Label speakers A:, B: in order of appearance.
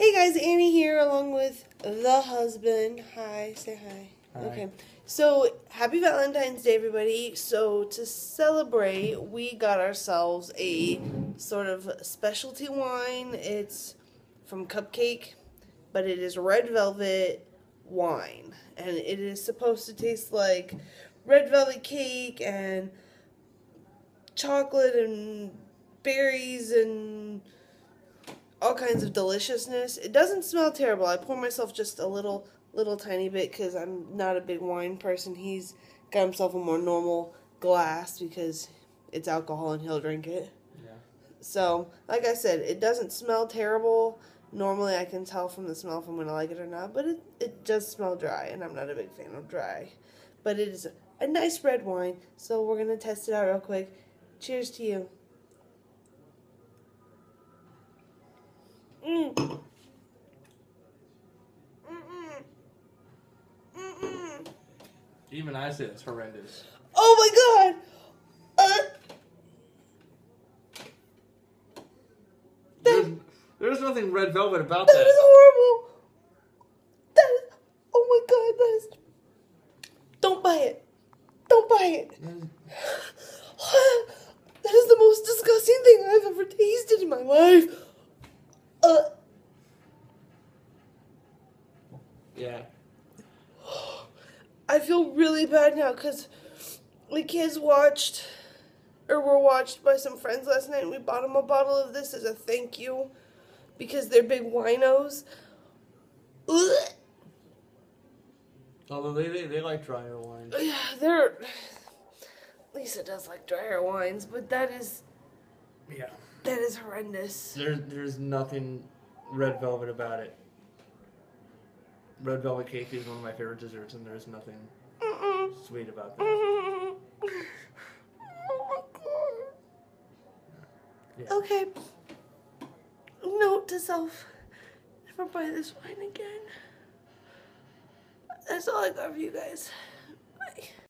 A: Hey guys, Annie here along with the husband. Hi, say hi.
B: Hi.
A: Okay. So, happy Valentine's Day, everybody. So, to celebrate, we got ourselves a sort of specialty wine. It's from Cupcake, but it is red velvet wine. And it is supposed to taste like red velvet cake and chocolate and berries and all kinds of deliciousness. It doesn't smell terrible. I pour myself just a little, little tiny bit because I'm not a big wine person. He's got himself a more normal glass because it's alcohol and he'll drink it.
B: Yeah.
A: So, like I said, it doesn't smell terrible. Normally, I can tell from the smell if I'm going to like it or not, but it, it does smell dry, and I'm not a big fan of dry. But it is a, a nice red wine, so we're going to test it out real quick. Cheers to you. Mm. Mm-mm. Mm-mm.
B: Even I say it's horrendous.
A: Oh my god! Uh,
B: There's, there's nothing red velvet about
A: that.
B: that is
A: horrible! That is. Oh my god, that is. Don't buy it! Don't buy it! That is the most disgusting thing I've ever tasted in my life!
B: Yeah.
A: I feel really bad now because the kids watched or were watched by some friends last night and we bought them a bottle of this as a thank you because they're big winos. Ugh.
B: Although they, they, they like drier wines.
A: Yeah, they're. Lisa does like drier wines, but that is
B: Yeah.
A: that is horrendous.
B: There's there's nothing red velvet about it. Red velvet cake is one of my favorite desserts, and there's nothing
A: Mm-mm.
B: sweet about that.
A: Mm-mm. Oh my
B: Yeah.
A: Okay. Note to self: never buy this wine again. That's all I got for you guys. Bye.